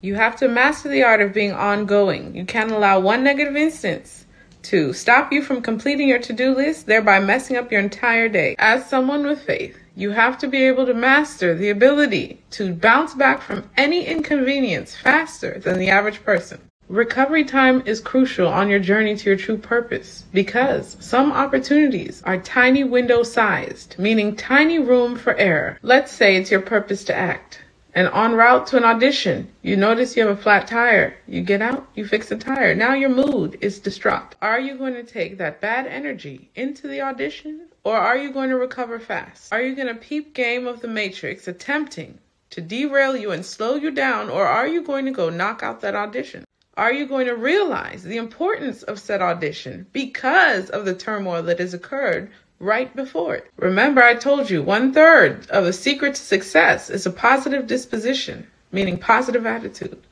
You have to master the art of being ongoing. You can't allow one negative instance to stop you from completing your to do list, thereby messing up your entire day. As someone with faith, you have to be able to master the ability to bounce back from any inconvenience faster than the average person. Recovery time is crucial on your journey to your true purpose because some opportunities are tiny window sized, meaning tiny room for error. Let's say it's your purpose to act. And en route to an audition, you notice you have a flat tire. You get out, you fix the tire. Now your mood is distraught. Are you going to take that bad energy into the audition or are you going to recover fast? Are you going to peep game of the matrix attempting to derail you and slow you down or are you going to go knock out that audition? Are you going to realize the importance of said audition because of the turmoil that has occurred right before it. Remember, I told you one third of the secret to success is a positive disposition, meaning positive attitude.